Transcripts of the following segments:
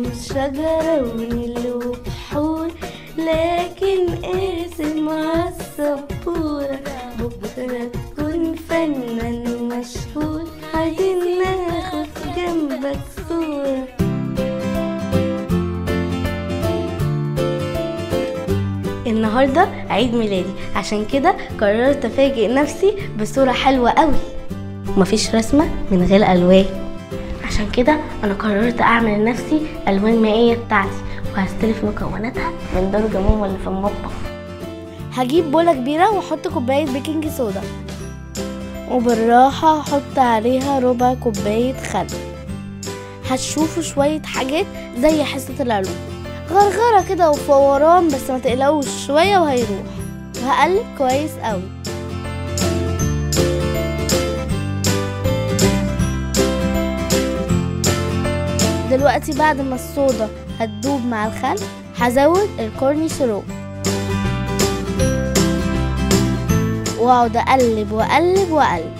شجرة ونيل وبحور لكن ارسم عالسبورة بكرة تكون فنان مشهور عايزين ناخد جنبك صورة النهاردة عيد ميلادي عشان كده قررت أفاجئ نفسي بصورة حلوة قوي ومفيش رسمة من غير ألوان. عشان كده أنا قررت أعمل لنفسي ألوان مائية بتاعتي وهستلف مكوناتها من درجة ماما اللي في المطبخ. هجيب بولة كبيرة وأحط كوباية بيكنج صودا. وبالراحة هحط عليها ربع كوباية خل. هتشوفوا شوية حاجات زي حصة العلوم. غرغرة كده وفوران بس ما تقلقوش شوية وهيروح. وهقلب كويس قوي دلوقتي بعد ما الصودا هتدوب مع الخل هزود الكورني سيروب واقعد أقلب وأقلب وأقلب.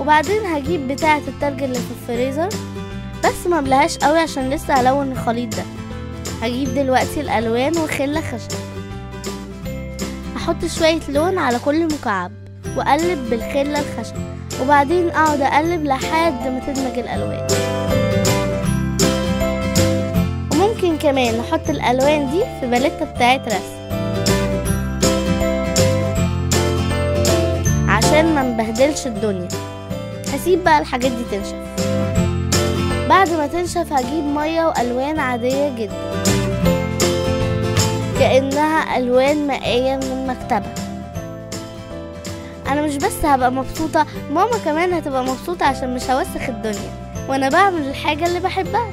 وبعدين هجيب بتاعة التلج اللي في الفريزر بس ما أملاهاش قوي عشان لسه هلون الخليط ده. هجيب دلوقتي الألوان وخلة خشب. أحط شوية لون على كل مكعب وأقلب بالخلة الخشب. وبعدين أقعد أقلب لحد ما تدمج الألوان. وممكن كمان نحط الألوان دي في باليتة بتاعت رسم. عشان ما نبهدلش الدنيا. هسيب بقى الحاجات دي تنشف. بعد ما تنشف هجيب مية وألوان عادية جدا. كأنها ألوان مائية من المكتبة أنا مش بس هبقى مبسوطة ماما كمان هتبقى مبسوطة عشان مش هوسخ الدنيا وأنا بعمل الحاجة اللي بحبها.